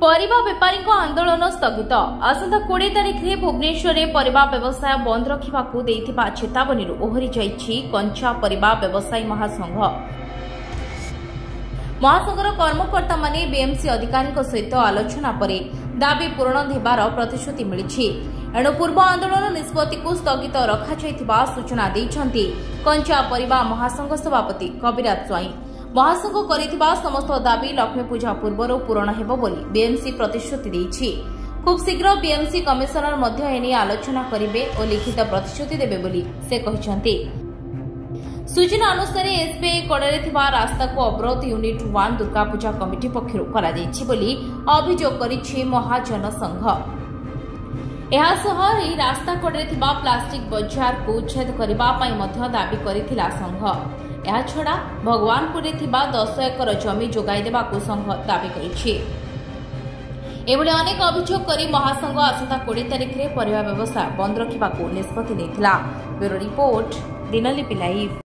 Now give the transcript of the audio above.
ପରିବା ବେପାରୀଙ୍କ ଆନ୍ଦୋଳନ ସ୍ଥଗିତ। ଆସନ୍ତା କୋଡ଼ିଏ ତାରିଖରେ ଭୁବନେଶ୍ୱରରେ ପରିବା ବ୍ୟବସାୟ ବନ୍ଦ ରଖିବାକୁ ଦେଇଥିବା ଚେତାବନୀରୁ ଓହରି ଯାଇଛି କଞ୍ଚା ପରିବା ବ୍ୟବସାୟୀ ମହାସଂଘ। ମହାସଂଘର କର୍ମକର୍ତ୍ତାମାନେ ବିଏମ୍ସି ଅଧିକାରୀଙ୍କ ସହିତ ଆଲୋଚନା ପରେ ଦାବି ପୂରଣ ହେବାର ପ୍ରତିଶ୍ରୁତି ମିଳିଛି। ଏଣୁ ପୂର୍ବ ଆନ୍ଦୋଳନ ନିଷ୍ପତ୍ତିକୁ ସ୍ଥଗିତ ରଖାଯାଇଥିବା ସୂଚନା ଦେଇଛନ୍ତି କଞ୍ଚା ପରିବା ମହାସଂଘ ସଭାପତି କବିରାଜ ସ୍ୱାଇଁ। ମହାସଂଘ କରିଥିବା ସମସ୍ତ ଦାବି ଲକ୍ଷ୍ମୀ ପୂଜା ପୂର୍ବରୁ ପୂରଣ ହେବ ବୋଲି ବିଏମ୍ସି ପ୍ରତିଶ୍ରୁତି ଦେଇଛି। ଖୁବ୍ ଶୀଘ୍ର ବିଏମ୍ସି କମିଶନର ମଧ୍ୟ ଏନେଇ ଆଲୋଚନା କରିବେ ଓ ଲିଖିତ ପ୍ରତିଶ୍ରୁତି ଦେବେ ବୋଲି ସେ କହିଛନ୍ତି। ସୂଚନା ଅନୁସାରେ ଏସ୍ବିଆଇ କଡ଼ରେ ଥିବା ରାସ୍ତାକୁ ଅବରୋଧ ୟୁନିଟ୍ ୱାନ୍ ଦୁର୍ଗାପୂଜା କମିଟି ପକ୍ଷରୁ କରାଯାଇଛି ବୋଲି ଅଭିଯୋଗ କରିଛି ମହାଜନ ସଂଘ ଏହାସହ ଏହି ରାସ୍ତା କଡ଼ରେ ଥିବା ପ୍ଲାଷ୍ଟିକ୍ ବଜାରକୁ ଉଚ୍ଛେଦ କରିବା ପାଇଁ ମଧ୍ୟ ଦାବି କରିଥିଲା ସଂଘ। ଏହାଛଡ଼ା ଭଗବାନପୁରରେ ଥିବା ଦଶ ଏକର ଜମି ଯୋଗାଇ ଦେବାକୁ ସଂଘ ଦାବି କରିଛି। ଏଭଳି ଅନେକ ଅଭିଯୋଗ କରି ମହାସଂଘ ଆସନ୍ତା କୋଡ଼ିଏ ତାରିଖରେ ପରିବା ବ୍ୟବସାୟ ବନ୍ଦ ରଖିବାକୁ ନିଷ୍ପତ୍ତି ନେଇଥିଲା। Bureau report Dinalipi live.